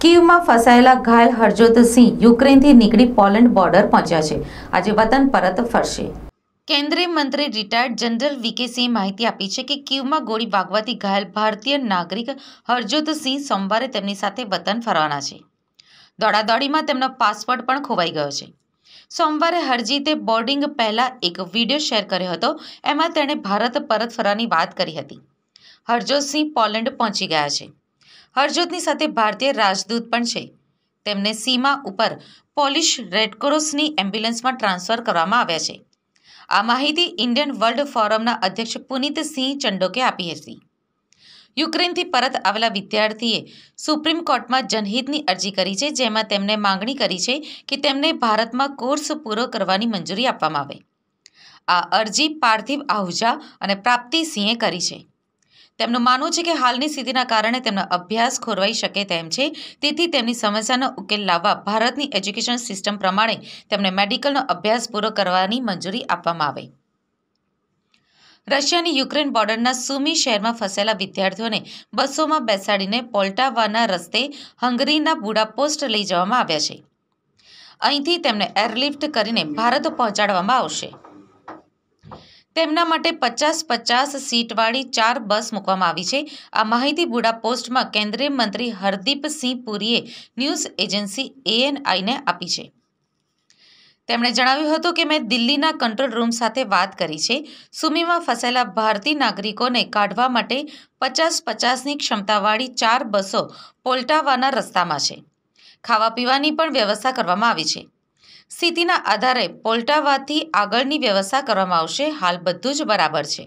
કીવમાં ફસાયેલા ઘાયલ હરજોત સિંહ યુક્રેનથી નીકળી પોલેન્ડ બોર્ડર પહોંચ્યા છે. આજે વતન પરત ફરશે. કેન્દ્રીય મંત્રી રિટાયર્ડ જનરલ વીકે સિંહે માહિતી આપી છે કે કીવમાં ગોળી વાગવાથી ઘાયલ ભારતીય નાગરિક હરજોત સિંહ સોમવારે તેમની સાથે વતન ફરવાના છે. દોડાદોડીમાં તેમનો પાસપોર્ટ પણ ખોવાઈ ગયો છે. સોમવારે હરજીતે બોર્ડિંગ પહેલાં એક વીડિયો શેર કર્યો હતો, એમાં તેણે ભારત પરત ફરવાની વાત કરી હતી. હરજોત સિંહ પોલેન્ડ પહોંચી ગયા છે. હરજોતની સાથે ભારતીય રાજદૂત પણ છે. તેમને સીમા ઉપર પોલિશ રેડક્રોસની એમ્બ્યુલન્સમાં ટ્રાન્સફર કરવામાં આવ્યા છે. આ માહિતી ઇન્ડિયન વર્લ્ડ ફોરમના અધ્યક્ષ પુનિત સિંહ ચંડોકે આપી હતી. યુક્રેનથી પરત આવેલા વિદ્યાર્થીએ સુપ્રીમ કોર્ટમાં જનહિતની અરજી કરી છે, જેમાં તેમણે માંગણી કરી છે કે તેમને ભારતમાં કોર્સ પૂરો કરવાની મંજૂરી આપવામાં આવે. આ અરજી પાર્થિવ આહુજા અને પ્રાપ્તિ સિંહે કરી છે. તેમનું માનવું છે કે હાલની સ્થિતિના કારણે તેમનો અભ્યાસ ખોરવાઈ શકે તેમ છે. તેથી તેમની સમસ્યાનો ઉકેલ લાવવા ભારતની એજ્યુકેશન સિસ્ટમ પ્રમાણે તેમને મેડિકલનો અભ્યાસ પૂરો કરવાની મંજૂરી આપવામાં આવે. રશિયાની યુક્રેન બોર્ડરના સુમી શહેરમાં ફસેલા વિદ્યાર્થીઓને બસોમાં બેસાડીને પોલ્ટાવાના રસ્તે હંગરીના બુડાપોસ્ટ લઈ જવામાં આવ્યા છે. અહીંથી તેમને એરલિફ્ટ કરીને ભારત પહોંચાડવામાં આવશે. તેમના માટે પચાસ પચાસ સીટવાળી ચાર બસ મૂકવામાં આવી છે. આ માહિતી બુડા પોસ્ટમાં કેન્દ્રીય મંત્રી હરદીપસિંહ પુરીએ ન્યૂઝ એજન્સી એએનઆઈને આપી છે. તેમણે જણાવ્યું હતું કે મેં દિલ્હીના કંટ્રોલ રૂમ સાથે વાત કરી છે. સુમીમાં ફસાયેલા ભારતીય નાગરિકોને કાઢવા માટે પચાસ પચાસની ક્ષમતાવાળી ચાર બસો પોલ્ટાવાના રસ્તામાં છે. ખાવા પીવાની પણ વ્યવસ્થા કરવામાં આવી છે. સ્થિતિના આધારે પોલ્ટાવાથી આગળની વ્યવસ્થા કરવામાં આવશે. હાલ બધું જ બરાબર છે.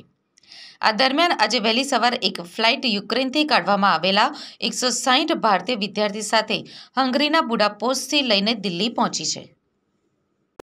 આ દરમિયાન આજે વહેલી સવારે એક ફ્લાઇટ યુક્રેનથી કાઢવામાં આવેલા એકસો સાહીઠ ભારતીય વિદ્યાર્થી સાથે હંગરીના બુડાપોસ્ટથી લઈને દિલ્હી પહોંચી છે.